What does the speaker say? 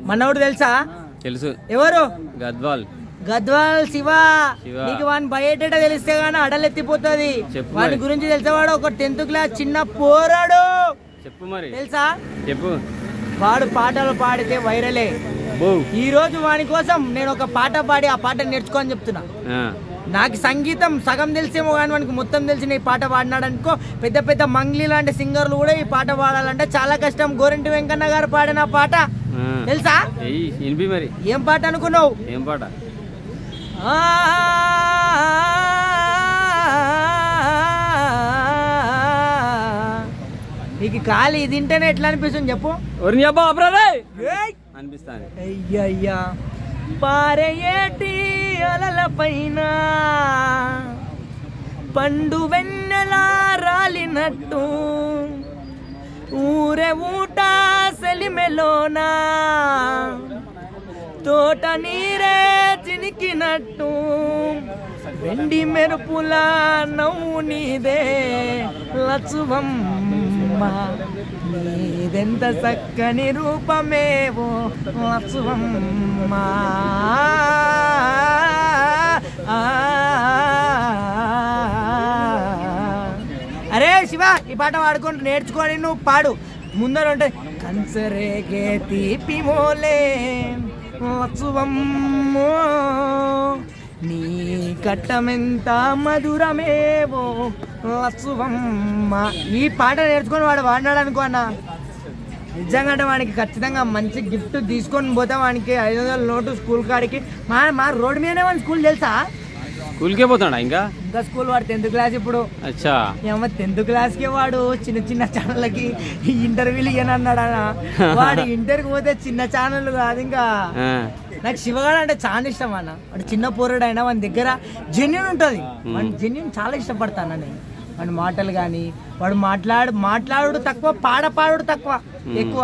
మనోడు తెలుసా? తెలుసు. ఎవరు? గద్వాల్. గద్వాల్ శివ. నీకు వాని బయట తెలిస్తే గానీ అడలెత్తిపోతుంది. మరి. గురించి తెలిసేవాడు ఒక టెన్త్ క్లాస్ చిన్న పోరాడు. చెప్పు మరి. తెలుసా? చెప్పు. వాడు పాటలు పాడితే వైరలే. ఈ రోజు వాని కోసం నేను ఒక పాట పాడి ఆ పాట నేర్చుకోని చెప్తున్నా. నాకు సంగీతం సగం తెలిసేమో కానీ వానికి మొత్తం తెలిసిన ఈ పాట పాడినాడు అనుకో పెద్ద పెద్ద మంగ్లీ లాంటి సింగర్లు కూడా ఈ పాట పాడాలంటే చాలా కష్టం. గోరెంటి వెంకన్న గారు పాడిన పాట. తెలుసా? మరి. ఏం పాట అనుకున్నావు? ఏం పాట? నీకు ఖాళీ తింటేనే ఎట్లా అనిపిస్తుంది చెప్పు! అనిపిస్తాను అయ్యయ్యా. పారయేటి అలల పైన పండు వెన్నెలా రాలినట్టు. ఊరే ఊట సెలిమెలోనా. తోట నీరే చినికినట్టు. వెండి మెరుపుల నవ్వు నీదే లచువమ్మ నీదెంత చక్కని రూపమేవో లచువమ్మ శివ ఈ పాట పాడుకుంటూ నేర్చుకొని నువ్వు పాడు. ముందర ఉంటాయి కంచరేగే తీపి మోలే లచువమ్మో నీ కట్టమెంత మధురమేవో లచువమ్మ ఈ పాట నేర్చుకొని వాడు వాడినాడు అనుకో అన్న. నిజంగా అంటే వానికి ఖచ్చితంగా మంచి గిఫ్ట్ తీసుకొని పోతే వానికి ఐదు వందల నోటు స్కూల్ కాడికి. మా మా రోడ్డు మీదనే వాడిని స్కూల్ తెలుసా? స్కూల్కే పోతాడా ఇంకా? ఇంకా స్కూల్ వాడు టెన్త్ క్లాస్ ఇప్పుడు. అచ్చా. ఏమో టెన్త్ క్లాస్కి వాడు చిన్న చిన్న ఛానళ్ళకి ఇంటర్వ్యూలు ఇయ్యనన్నాడు అన్న వాడు ఇంటర్కి పోతే చిన్న ఛానల్ కాదు ఇంకా. నాకు శివగాడు అంటే చాలా ఇష్టం అన్న. వాడు చిన్న పోరుడు అయినా వాని దగ్గర జెన్యున్ ఉంటుంది. వాడి జెన్యున్ చాలా ఇష్టపడతాను నేను. వాడి మాటలు కానీ వాడు మాట్లాడు మాట్లాడు తక్కువ పాడ పాడు తక్కువ ఎక్కువ.